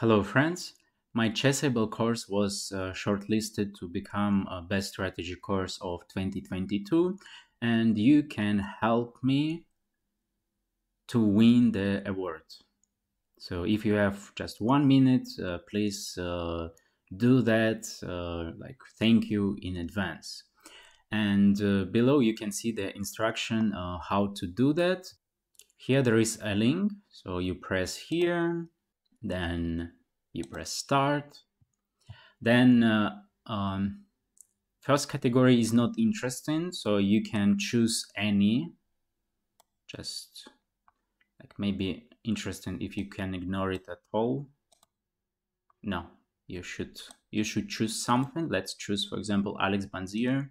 Hello friends, my Chessable course was uh, shortlisted to become a best strategy course of 2022 and you can help me to win the award. So if you have just one minute, uh, please uh, do that, uh, like thank you in advance. And uh, below you can see the instruction uh, how to do that. Here there is a link, so you press here, then you press start. Then uh, um, first category is not interesting, so you can choose any. Just like maybe interesting if you can ignore it at all. No, you should you should choose something. Let's choose, for example, Alex Banzea,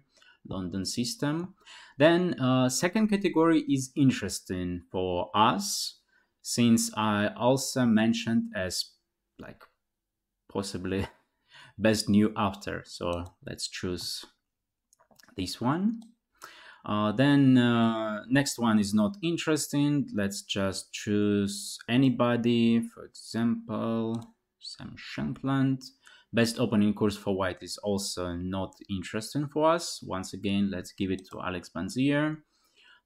London system. Then uh, second category is interesting for us since I also mentioned as like possibly best new after. So let's choose this one. Uh, then uh, next one is not interesting. Let's just choose anybody. For example, Sam Shankland. Best opening course for white is also not interesting for us. Once again, let's give it to Alex Banzea.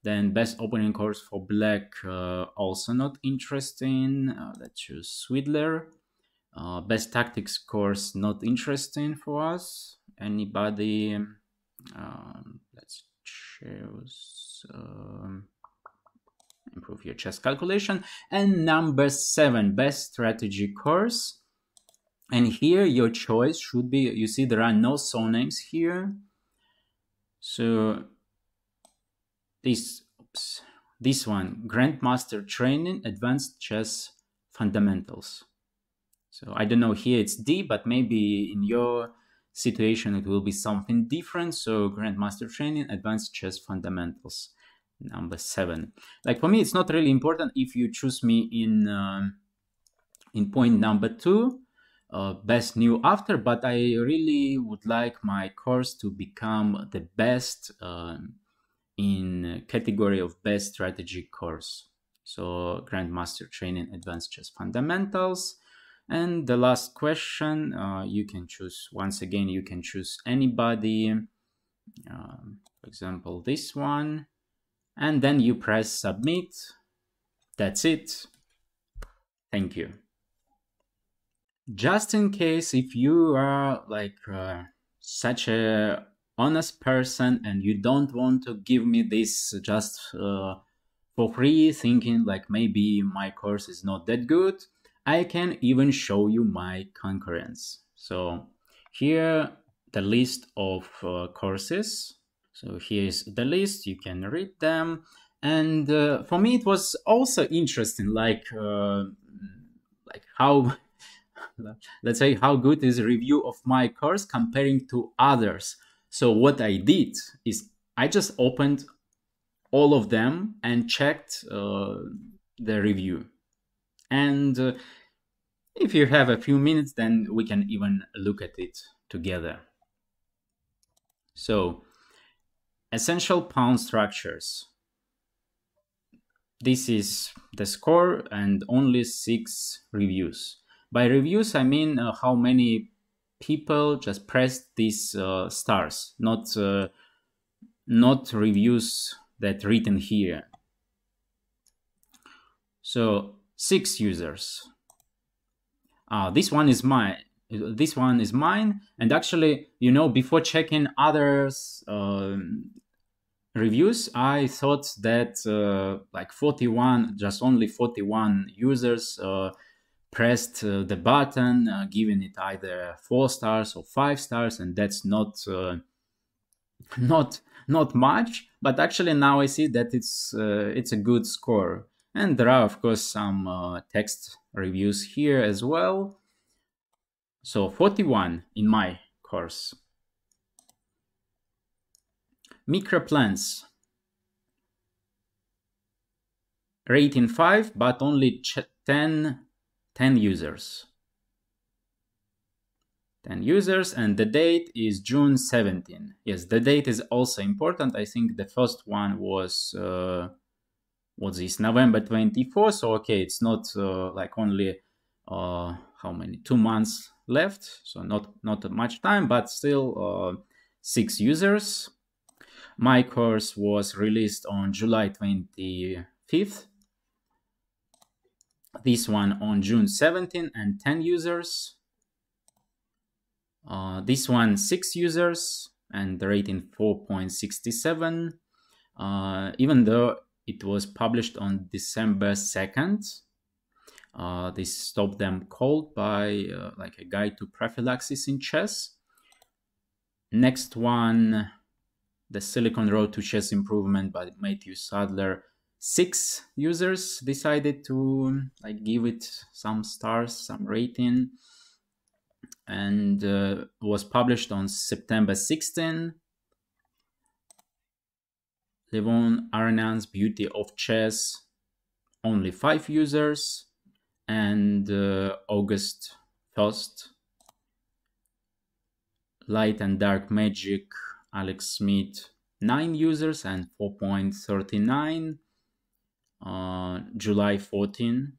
Then best opening course for black, uh, also not interesting. Uh, let's choose Svidler. Uh, best tactics course not interesting for us. Anybody? Um, let's choose um, improve your chess calculation. And number seven, best strategy course. And here your choice should be, you see there are no so names here. So this, oops, this one, Grandmaster Training, Advanced Chess Fundamentals. So I don't know, here it's D, but maybe in your situation it will be something different. So Grandmaster Training, Advanced Chess Fundamentals, number seven. Like for me, it's not really important if you choose me in, uh, in point number two, uh, best new after, but I really would like my course to become the best uh, in category of best strategy course. So Grandmaster Training Advanced Chess Fundamentals, and the last question, uh, you can choose, once again, you can choose anybody, um, for example, this one, and then you press submit. That's it. Thank you. Just in case if you are like uh, such a honest person and you don't want to give me this just uh, for free, thinking like maybe my course is not that good, I can even show you my concurrence So here the list of uh, courses. So here's the list, you can read them. And uh, for me, it was also interesting, like, uh, like how, let's say, how good is review of my course comparing to others. So what I did is I just opened all of them and checked uh, the review. And uh, if you have a few minutes, then we can even look at it together. So, essential pound structures. This is the score and only six reviews. By reviews, I mean uh, how many people just pressed these uh, stars, not uh, not reviews that written here. So six users. Uh, this one is mine. This one is mine. And actually, you know, before checking others' uh, reviews, I thought that uh, like 41, just only 41 users uh, pressed uh, the button, uh, giving it either four stars or five stars, and that's not not not much. But actually, now I see that it's it's a good score. And there are, of course, some uh, text reviews here as well. So 41 in my course. Microplans. Rating 5, but only 10, 10 users. 10 users and the date is June 17. Yes, the date is also important. I think the first one was uh, what's this November 24 so okay it's not uh, like only uh, how many two months left so not not much time but still uh, six users my course was released on july 25th this one on june 17 and 10 users uh, this one six users and the rating 4.67 uh, even though it was published on december 2nd uh, they stopped them cold by uh, like a guide to prophylaxis in chess. Next one, the Silicon Road to Chess Improvement by Matthew Sadler. Six users decided to like give it some stars, some rating, and uh, was published on September 16. Levon Aronian's Beauty of Chess, only five users and uh, August 1st. Light and Dark Magic, Alex Smith, 9 users and 4.39. Uh, July 14.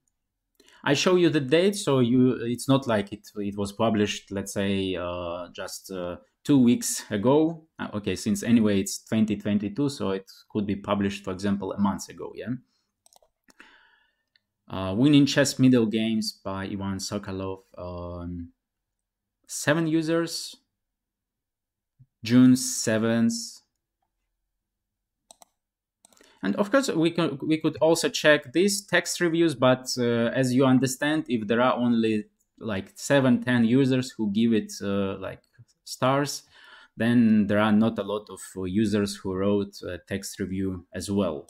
I show you the date, so you it's not like it it was published, let's say, uh, just uh, two weeks ago. Uh, okay, since anyway it's 2022, so it could be published, for example, a month ago. Yeah. Uh, winning chess middle games by Ivan Sokolov. Um, seven users. June 7th. And of course, we could, we could also check these text reviews, but uh, as you understand, if there are only like seven, 10 users who give it uh, like stars, then there are not a lot of users who wrote a text review as well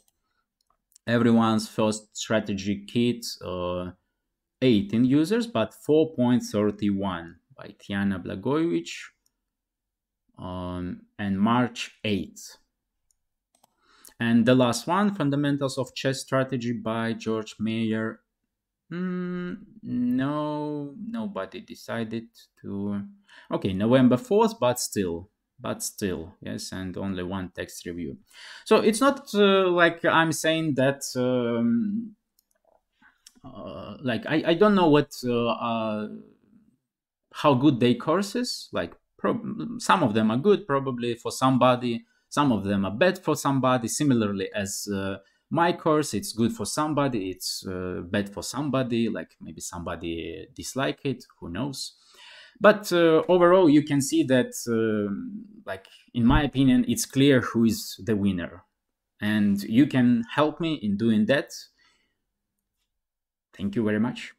everyone's first strategy kit uh, 18 users but 4.31 by Tijana Blagojevic um, and March 8th. And the last one, Fundamentals of Chess Strategy by Georg Meier. Mm, no, nobody decided to. Okay, November 4th, but still but still yes and only one text review so it's not uh, like i'm saying that um, uh, like I, I don't know what uh, uh how good they courses like some of them are good probably for somebody some of them are bad for somebody similarly as uh, my course it's good for somebody it's uh, bad for somebody like maybe somebody dislike it who knows but uh, overall, you can see that, uh, like in my opinion, it's clear who is the winner, and you can help me in doing that. Thank you very much.